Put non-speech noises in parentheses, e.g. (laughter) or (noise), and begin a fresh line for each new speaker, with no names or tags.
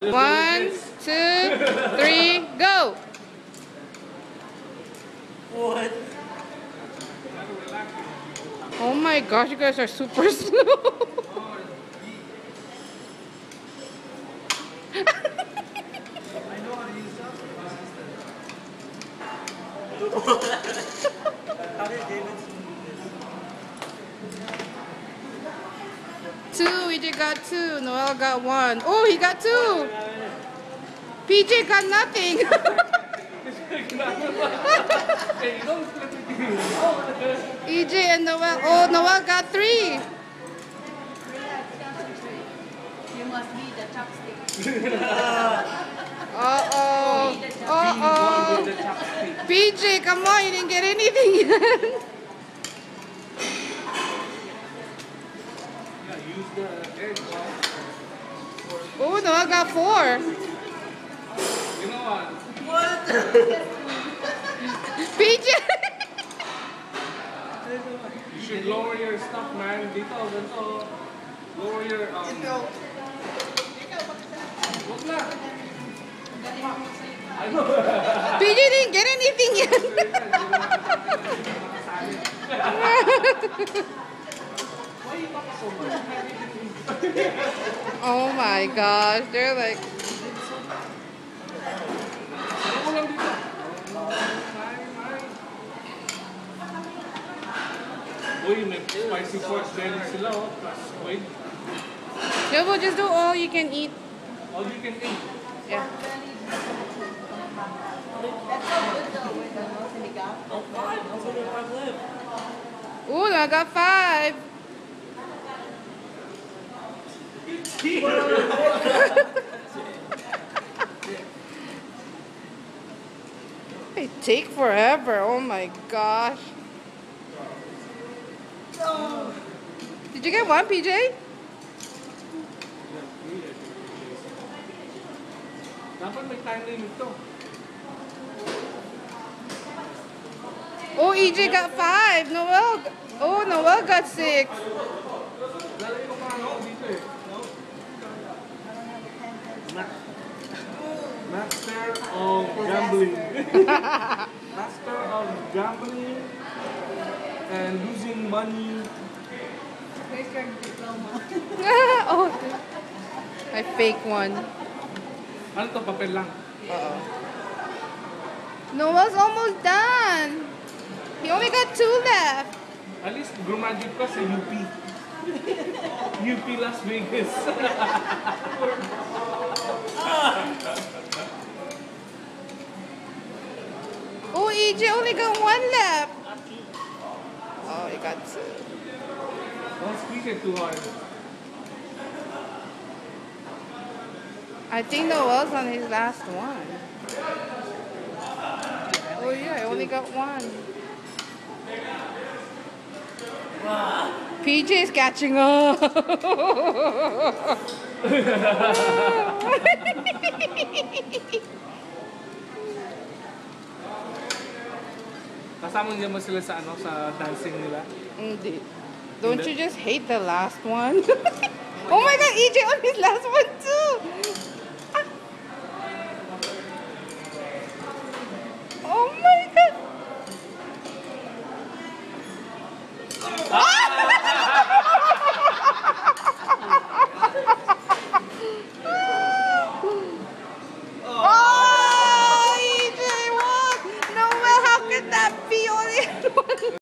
One, two, three, go!
What?
Oh my gosh, you guys are super (laughs) slow.
How did Davidson
two, EJ got two, Noel got one. Oh, he got two. PJ got nothing. (laughs) EJ and Noel. Oh, Noel got three.
You must be the chopstick.
Uh oh. Uh oh. PJ, come on, you didn't get anything yet. (laughs) Oh, Noel got four.
You know what?
What? (laughs)
PJ. (laughs)
You should lower your stuff, man. Dito, ganito. Lower your, um... Wag na. Ano?
PJ didn't get anything yet. (laughs) oh my gosh, they're like,
Ano mo lang dito? Fine, fine. Uy, may spicy pork belly sila, oh. Plus squid.
yeah, we'll just do all you can eat.
All you can eat.
Yeah.
That's so good though with the nose and the gap.
Oh, five. That's only five left.
Ooh, I got five. (laughs) They take forever. Oh my gosh. Did you get one, PJ? Oh, EJ got five. Noel. Oh, Noel got six.
Lalagay ko pa ano dito eh. Ma- Master of gambling. (laughs) Master of gambling and losing money.
Where's your diploma?
oh, I fake one.
Ano to, papel lang?
Uh-oh. Noel's almost done. He only got two left.
At least graduate ka sa UP. UP (laughs) Las Vegas. (laughs)
EJ only got one left. Oh, he got two.
Don't squeeze it too hard.
I think Noel's on his last one. Oh yeah, I only got one. PJ's catching up. (laughs) (laughs)
Kasama niya mo sila sa ano sa dancing nila.
Hindi. Don't you just hate the last one? (laughs) oh my god, EJ on his last one too.